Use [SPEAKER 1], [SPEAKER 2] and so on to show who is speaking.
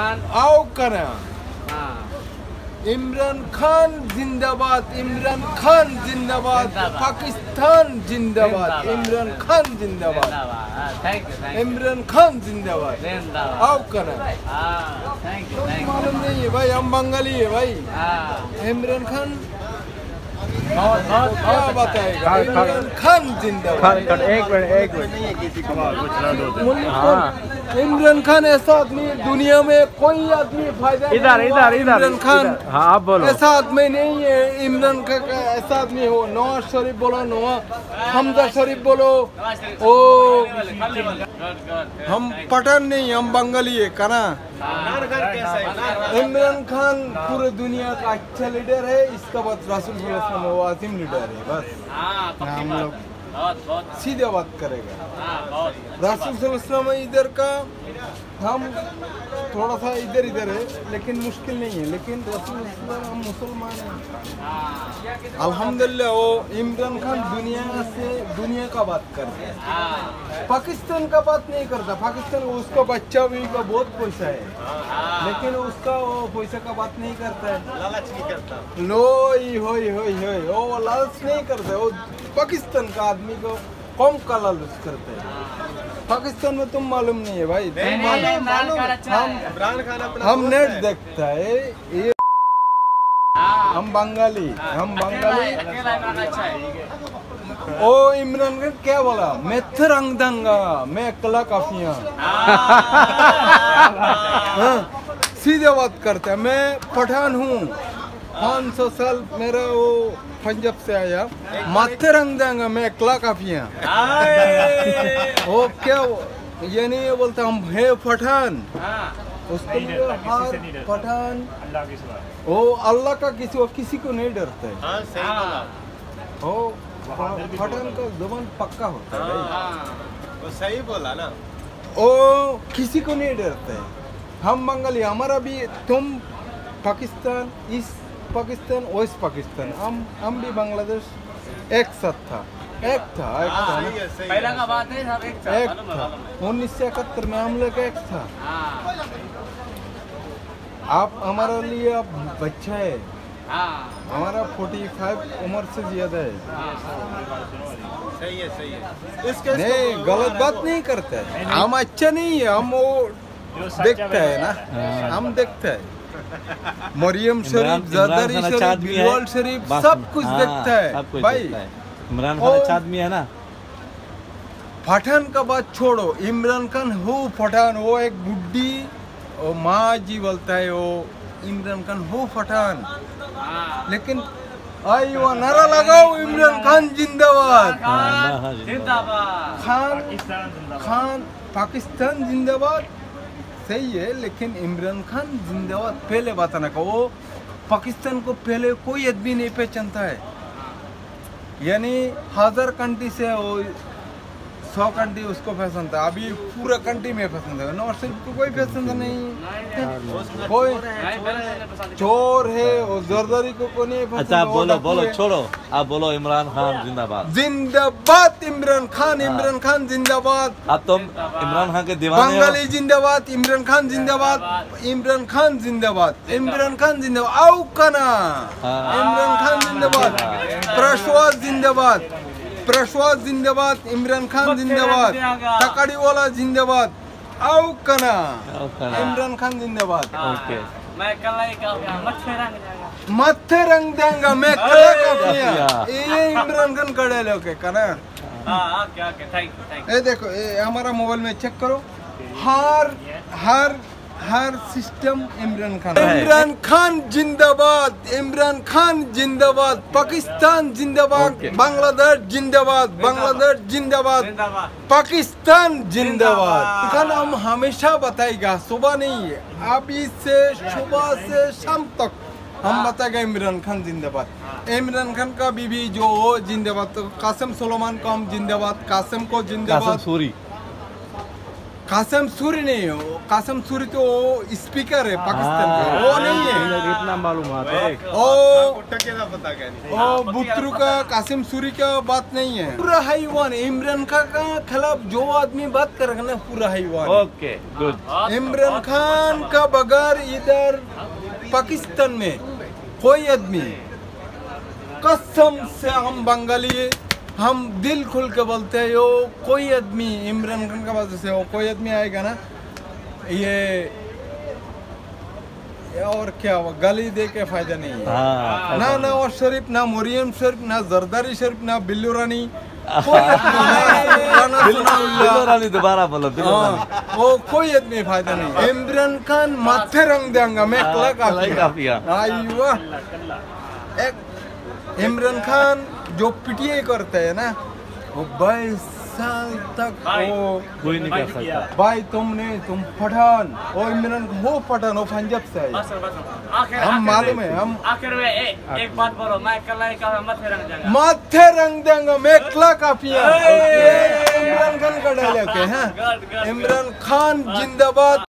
[SPEAKER 1] आओ करा।
[SPEAKER 2] हाँ।
[SPEAKER 1] इमरान खान जिंदाबाद इमरान खान जिंदाबाद। पाकिस्तान जिंदाबाद। इमरान खान जिंदाबाद।
[SPEAKER 2] यू
[SPEAKER 1] इमरान खान जिंदाबाद। आओ करा।
[SPEAKER 2] हाँ
[SPEAKER 1] मालूम नहीं है भाई हम बंगाली है भाई।
[SPEAKER 2] हाँ।
[SPEAKER 1] इमरान खान
[SPEAKER 2] अच्छा है।
[SPEAKER 1] इमरान खान ऐसा आदमी दुनिया में कोई आदमी फ़ायदा
[SPEAKER 3] इधर इधर इधर
[SPEAKER 1] इमरान खान
[SPEAKER 3] हाँ आप बोलो
[SPEAKER 1] ऐसा आदमी नहीं है इमरान खान का ऐसा आदमी हो नवाज़ शरीफ बोलो नवाज़ हमजा शरीफ बोलो ओ हम पठान नहीं हम बंगाली है कना इमरान खान पूरे दुनिया का अच्छा लीडर है इसका बाद रासुल सल्लल्लाहु अलैहि वसल्लम वो आजिम लीडर है बस।
[SPEAKER 2] हाँ
[SPEAKER 1] हम लोग।
[SPEAKER 2] बहुत बहुत।
[SPEAKER 1] सीधे बात करेगा।
[SPEAKER 2] रसूल
[SPEAKER 1] रासुल सल्लल्लाहु अलैहि वसल्लम इधर का हम थोड़ा सा इधर इधर है लेकिन मुश्किल नहीं है। लेकिन हम मुसलमान हैं। अल्हम्दुलिल्लाह वो इमरान खान दुनिया से दुनिया का बात करता है
[SPEAKER 2] हाँ।
[SPEAKER 1] पाकिस्तान का बात नहीं करता। पाकिस्तान उसका बच्चा भी का बहुत पैसा है। लेकिन उसका वो पैसा का बात नहीं करता है। लालच नहीं करता। लोई होई होई होई वो लालच नहीं करता। वो पाकिस्तान का आदमी को कम का लालच करता है? पाकिस्तान में तुम मालूम नहीं है भाई। तुम मालूम
[SPEAKER 2] मालूम
[SPEAKER 1] हम हम नेट देखता है ये हम बंगाली हम बंगाली।
[SPEAKER 2] अच्छा है।
[SPEAKER 1] ओ इमरान खान क्या बोला? मैं रंग दंगा मैं अकेला काफिया। हाँ, सीधे बात करते है। मैं पठान हूँ। पाँच सौ साल मेरा वो पंजाब से आया। माथे रंग देंगे मैं अकेला काफिया वो क्या ये नहीं ये बोलता हम है पठान।
[SPEAKER 2] हाँ।
[SPEAKER 1] उसको हर पठान। वो अल्लाह का किसी वो किसी को नहीं डरता है।
[SPEAKER 4] हाँ सही
[SPEAKER 1] वो पठान का ज़ुबान पक्का होता है
[SPEAKER 2] हाँ
[SPEAKER 4] वो सही बोला ना।
[SPEAKER 1] ओ किसी को नहीं डरते हैं। हम बंगाली हमारा भी तुम पाकिस्तान ईस्ट पाकिस्तान वेस्ट पाकिस्तान हम हम भी बांग्लादेश एक साथ था एक था एक था
[SPEAKER 4] है सही
[SPEAKER 2] पहला का बात है सब एक था
[SPEAKER 1] एक था उन्नीस सौ इकहत्तर में हम लोग एक था
[SPEAKER 2] हाँ
[SPEAKER 1] आप हमारे लिए अब बच्चा है
[SPEAKER 2] हाँ
[SPEAKER 1] हमारा फोर्टी फाइव उम्र से ज़्यादा है
[SPEAKER 4] सही है सही है इसके
[SPEAKER 1] नहीं गलत बात नहीं करते हैं। हम अच्छा नहीं है हम वो देखते है ना हम देखते हैं मरियम शरीफ जरदारी शरीफ बिलवाल शरीफ सब कुछ
[SPEAKER 3] हाँ,
[SPEAKER 1] देखता है। भाई।
[SPEAKER 3] इमरान खान अच्छा आदमी है ना?
[SPEAKER 1] पठान का बात छोड़ो। इमरान खान हो पठान वो एक बुड्ढी वो माँ जी बोलता है वो इमरान खान हो पठान। लेकिन आई वो नारा लगाओ इमरान खान जिंदाबाद।
[SPEAKER 3] हाँ, हाँ,
[SPEAKER 2] जिंदाबाद।
[SPEAKER 1] खान खान पाकिस्तान जिंदाबाद। सही है, लेकिन इमरान खान जिंदाबाद पहले बताना का, वो पाकिस्तान को पहले कोई आदमी नहीं पहचानता है। यानी हज़ार कंट्री से वो सौ कंट्री उसको पसंद था अभी पूरा कंट्री में पसंद है। नॉर्थ सिर्फ़ को कोई पसंद नहीं। कोई
[SPEAKER 2] नहीं पसंद
[SPEAKER 1] चोर है और जरदारी को कोई नहीं
[SPEAKER 3] अच्छा बोलो बोलो
[SPEAKER 1] है।
[SPEAKER 3] छोड़ो। आप बोलो इमरान खान जिंदाबाद।
[SPEAKER 1] जिंदाबाद इमरान खान इमरान खान जिंदाबाद।
[SPEAKER 3] आप तो इमरान खान के दीवाने
[SPEAKER 1] बंगाली जिंदाबाद इमरान खान जिंदाबाद इमरान खान जिंदाबाद इमरान खान जिंदाबाद। आओ कना।
[SPEAKER 3] हाँ।
[SPEAKER 1] इमरान खान जिंदाबाद। प्रश्वास जिंदाबाद। प्रश्वास जिंदाबाद इमरान खान जिंदाबाद तकाड़ीवाला जिंदाबाद। आओ कना। इमरान खान जिंदाबाद।
[SPEAKER 3] ओके।
[SPEAKER 2] मैं कल ही का मच्छर रंग जाएगा
[SPEAKER 1] मत्थे रंग देंगा मैं कड़ा काफिया ये इमरान खान कड़े लोके कना।
[SPEAKER 2] हाँ okay okay thank you thank
[SPEAKER 1] ये देखो ये हमारा मोबाइल में चेक करो। हर हर हर सिस्टम इमरान खान इमरान खान जिंदाबाद इमरान खान जिंदाबाद पाकिस्तान जिंदाबाद
[SPEAKER 3] Okay.
[SPEAKER 1] बांग्लादेश जिंदाबाद बांग्लादेश जिंदाबाद
[SPEAKER 2] जिंदाबाद
[SPEAKER 1] पाकिस्तान जिंदाबाद
[SPEAKER 2] जिंदाबाद।
[SPEAKER 1] खान हम हमेशा बताएगा सुबह नहीं है अभी से सुबह से शाम तक हम बताएगा इमरान खान जिंदाबाद इमरान खान का बीवी जो हो जिंदाबाद तो कासिम सुलेमान को हम जिंदाबाद कासिम को
[SPEAKER 3] कासिम
[SPEAKER 1] जिंदाबाद
[SPEAKER 3] सूरी
[SPEAKER 1] कासम सूरी नहीं है वो कासम सूरी तो स्पीकर है पाकिस्तान का। वो नहीं है।
[SPEAKER 3] इतना मालूम है
[SPEAKER 1] ओ
[SPEAKER 4] टके का पता क्या नहीं
[SPEAKER 1] ओ बुत्रू का कासिम सूरी का बात नहीं है। पूरा हाईवान इमरान खान का खिलाफ जो आदमी बात करेगा ना पूरा हाईवान।
[SPEAKER 3] ओके गुड
[SPEAKER 1] इमरान खान का बगैर इधर पाकिस्तान में कोई आदमी कसम से हम बंगाली हम दिल खुल के बोलते हैं यो कोई आदमी इमरान खान का वजह से वो कोई आदमी आएगा ना ये ये और क्या हुआ? गाली दे के फ़ायदा नहीं है।
[SPEAKER 3] हाँ
[SPEAKER 1] ना नवाज़ शरीफ ना मरियम शरीफ ना जरदारी शरीफ ना बिल्लू रानी। रानी
[SPEAKER 3] दोबारा बोलो
[SPEAKER 1] हाँ, वो कोई आदमी फ़ायदा नहीं इमरान खान माथे रंग देंगे मैं कला
[SPEAKER 3] हाँ, कला ही काफ़ी
[SPEAKER 1] एक इमरान खान जो पीटीआई करते हैं ना वो बाईस साल तक वो
[SPEAKER 3] कोई नहीं कर सकता।
[SPEAKER 1] भाई तुमने तुम पठान वो इमरान हो पठान वो पंजाब से है हम मालूम है, हम-
[SPEAKER 2] आखिर में ए, एक बात बोलो मैं कल कहा मत रंग जाऊँगा
[SPEAKER 1] माथे रंग देंगे मैं कला काफिया।
[SPEAKER 2] ए!
[SPEAKER 1] इमरान खान का डायलॉग है हाँ। इमरान खान जिंदाबाद।